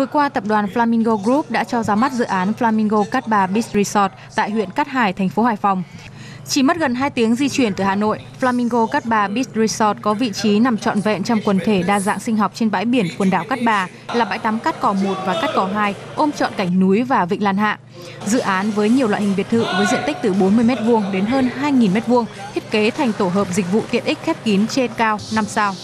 Vừa qua, tập đoàn Flamingo Group đã cho ra mắt dự án Flamingo Cát Bà Beach Resort tại huyện Cát Hải, thành phố Hải Phòng. Chỉ mất gần 2 tiếng di chuyển từ Hà Nội, Flamingo Cát Bà Beach Resort có vị trí nằm trọn vẹn trong quần thể đa dạng sinh học trên bãi biển quần đảo Cát Bà là bãi tắm Cát Cỏ 1 và Cát Cỏ 2, ôm trọn cảnh núi và vịnh Lan Hạ. Dự án với nhiều loại hình biệt thự với diện tích từ 40 m2 đến hơn 2.000 m2, thiết kế thành tổ hợp dịch vụ tiện ích khép kín trên cao 5 sao.